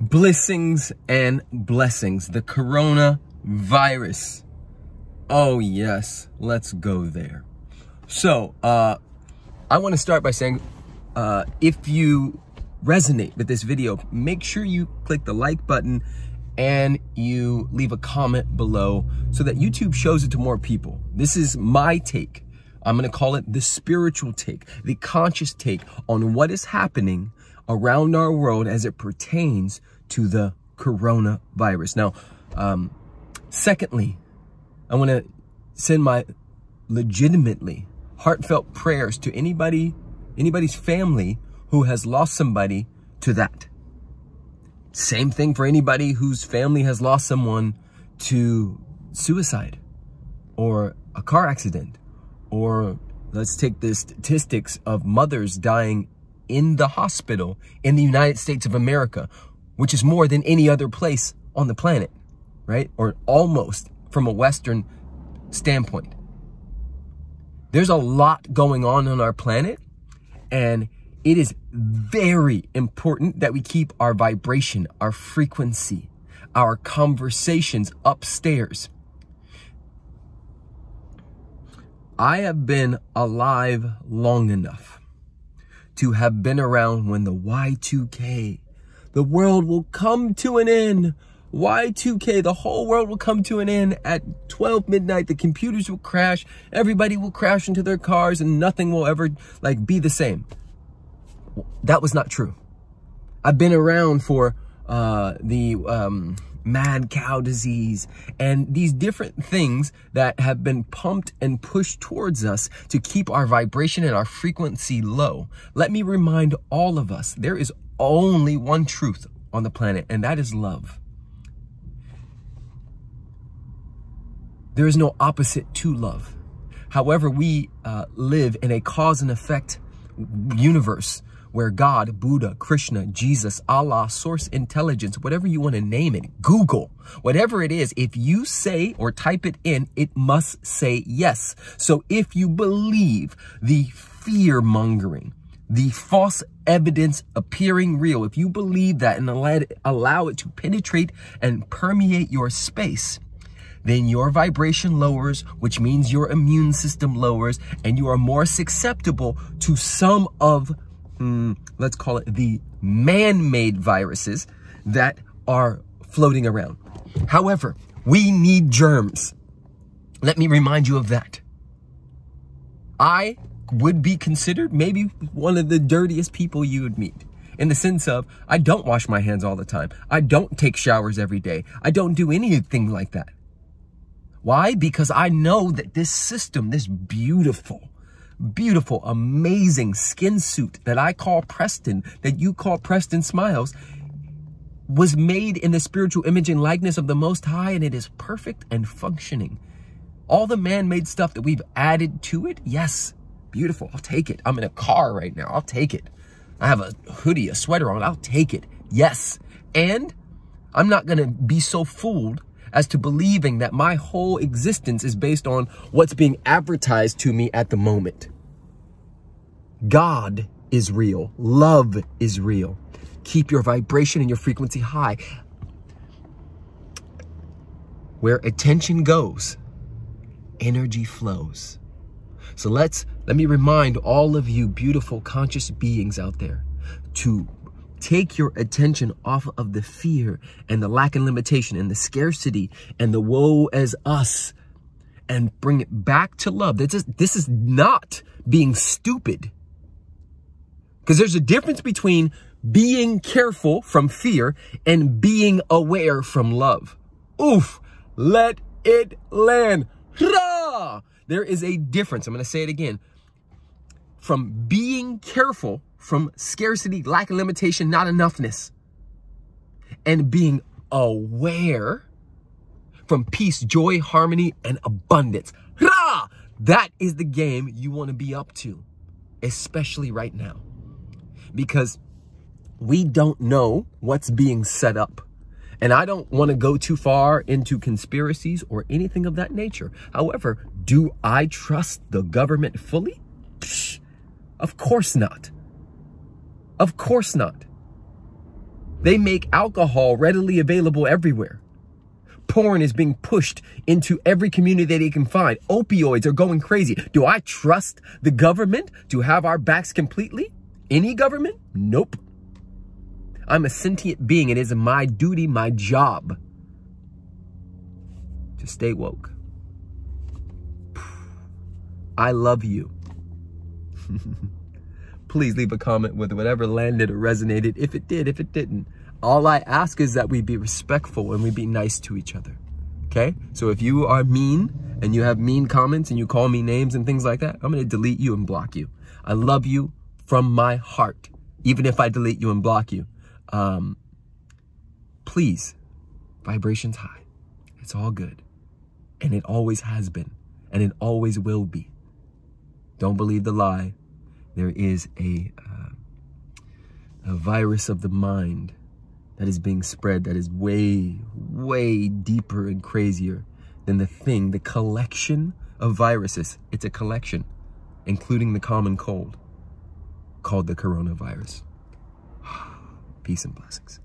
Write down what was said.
blessings and blessings. The coronavirus. Oh, yes. Let's go there. So, uh, I want to start by saying, uh, if you resonate with this video, make sure you click the like button and you leave a comment below so that YouTube shows it to more people. This is my take. I'm going to call it the spiritual take, the conscious take on what is happening around our world as it pertains to the coronavirus. Now, um, secondly, I want to send my legitimately heartfelt prayers to anybody, anybody's family who has lost somebody to that. Same thing for anybody whose family has lost someone to suicide or a car accident or let's take the statistics of mothers dying in the hospital in the United States of America, which is more than any other place on the planet, right? Or almost from a Western standpoint. There's a lot going on on our planet, and it is very important that we keep our vibration, our frequency, our conversations upstairs. I have been alive long enough to have been around when the Y2K, the world will come to an end. Y2K, the whole world will come to an end at 12 midnight. The computers will crash. Everybody will crash into their cars and nothing will ever like be the same. That was not true. I've been around for uh, the um, mad cow disease, and these different things that have been pumped and pushed towards us to keep our vibration and our frequency low. Let me remind all of us, there is only one truth on the planet, and that is love. There is no opposite to love. However, we uh, live in a cause and effect universe where God, Buddha, Krishna, Jesus, Allah, source intelligence, whatever you want to name it, Google, whatever it is, if you say or type it in, it must say yes. So if you believe the fear mongering, the false evidence appearing real, if you believe that and allow it to penetrate and permeate your space, then your vibration lowers, which means your immune system lowers, and you are more susceptible to some of mm, let's call it the man-made viruses that are floating around. However, we need germs. Let me remind you of that. I would be considered maybe one of the dirtiest people you would meet in the sense of I don't wash my hands all the time. I don't take showers every day. I don't do anything like that. Why? Because I know that this system, this beautiful, beautiful, amazing skin suit that I call Preston, that you call Preston Smiles, was made in the spiritual image and likeness of the Most High, and it is perfect and functioning. All the man-made stuff that we've added to it, yes, beautiful. I'll take it. I'm in a car right now. I'll take it. I have a hoodie, a sweater on. I'll take it. Yes. And I'm not going to be so fooled as to believing that my whole existence is based on what's being advertised to me at the moment. God is real. Love is real. Keep your vibration and your frequency high. Where attention goes, energy flows. So let's, let me remind all of you beautiful conscious beings out there to take your attention off of the fear and the lack and limitation and the scarcity and the woe as us and bring it back to love. This is, this is not being stupid. Because there's a difference between being careful from fear and being aware from love. Oof, let it land. There is a difference. I'm going to say it again. From being careful from scarcity, lack of limitation, not enoughness, and being aware from peace, joy, harmony, and abundance. Rah! That is the game you want to be up to, especially right now. Because we don't know what's being set up. And I don't want to go too far into conspiracies or anything of that nature. However, do I trust the government fully? Of course not. Of course not. They make alcohol readily available everywhere. Porn is being pushed into every community that they can find. Opioids are going crazy. Do I trust the government to have our backs completely? Any government? Nope. I'm a sentient being. It is my duty, my job to stay woke. I love you. Please leave a comment with whatever landed or resonated. If it did, if it didn't. All I ask is that we be respectful and we be nice to each other. Okay? So if you are mean and you have mean comments and you call me names and things like that, I'm going to delete you and block you. I love you from my heart, even if I delete you and block you. Um, please, vibrations high. It's all good. And it always has been. And it always will be. Don't believe the lie. There is a, uh, a virus of the mind that is being spread that is way, way deeper and crazier than the thing, the collection of viruses. It's a collection, including the common cold called the coronavirus. Peace and blessings.